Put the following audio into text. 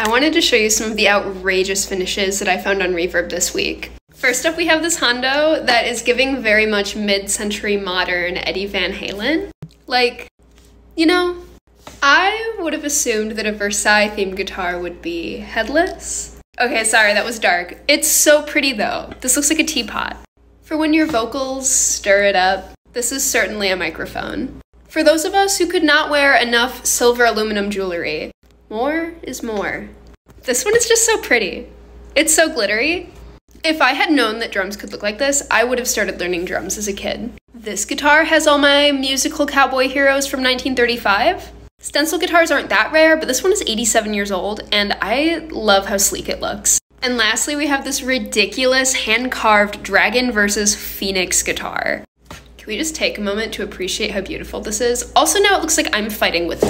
I wanted to show you some of the outrageous finishes that I found on Reverb this week. First up, we have this Hondo that is giving very much mid-century modern Eddie Van Halen. Like, you know, I would have assumed that a Versailles themed guitar would be headless. Okay, sorry, that was dark. It's so pretty though. This looks like a teapot. For when your vocals stir it up, this is certainly a microphone. For those of us who could not wear enough silver aluminum jewelry, more is more. This one is just so pretty. It's so glittery. If I had known that drums could look like this, I would have started learning drums as a kid. This guitar has all my musical cowboy heroes from 1935. Stencil guitars aren't that rare, but this one is 87 years old, and I love how sleek it looks. And lastly, we have this ridiculous hand-carved Dragon versus Phoenix guitar. Can we just take a moment to appreciate how beautiful this is? Also now it looks like I'm fighting with